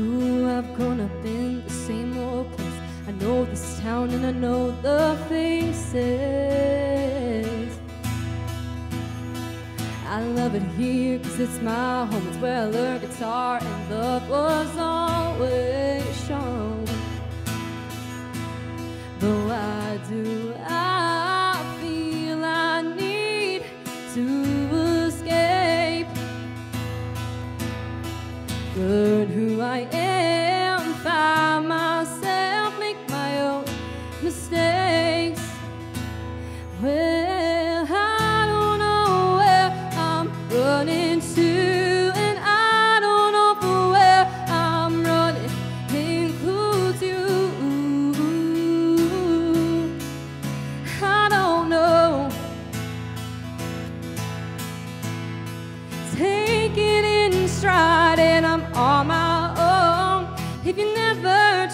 Ooh, I've grown up in the same old place. I know this town and I know the faces. I love it here cause it's my home. It's where I learned guitar and love was always shown. Though I do, I Learn who I am, find myself, make my own mistakes. Well,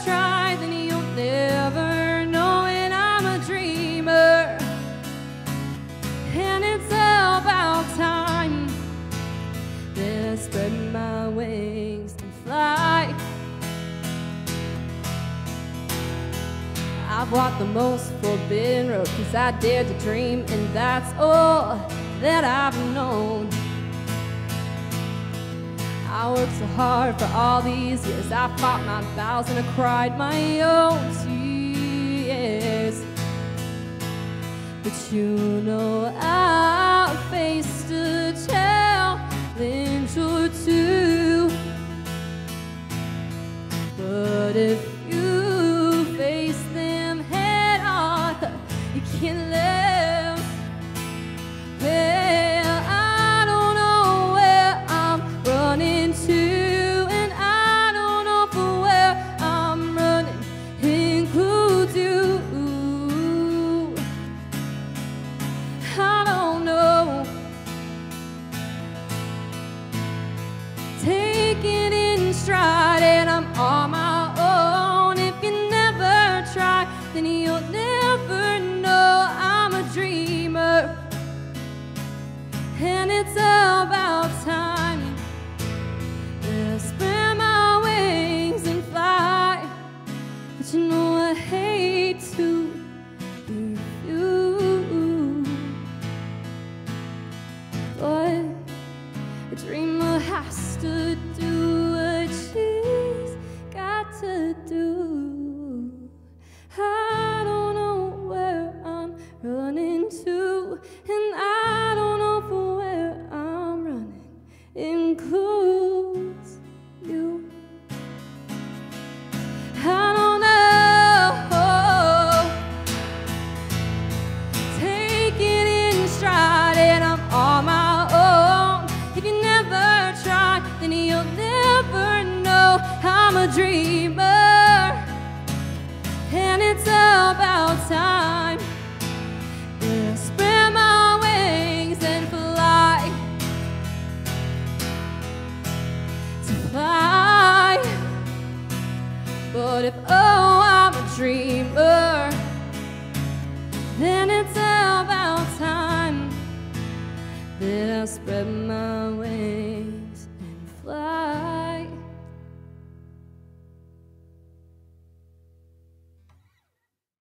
try, then you'll never know. And I'm a dreamer, and it's about time that I spread my wings and fly. I've walked the most forbidden road because I dared to dream, and that's all that I've known. I worked so hard for all these years. I fought my vows and I cried my own tears. But you know I faced a challenge or two. But if And it's about time to spread my wings and fly. But you know I hate to be you. But a dreamer has to do what she's got to do. I'm a dreamer. And it's about time to spread my wings and fly. To fly. But if, oh, I'm a dreamer, then it's about time that I spread my.